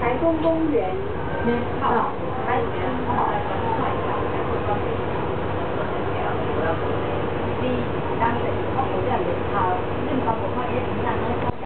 台中公园一号。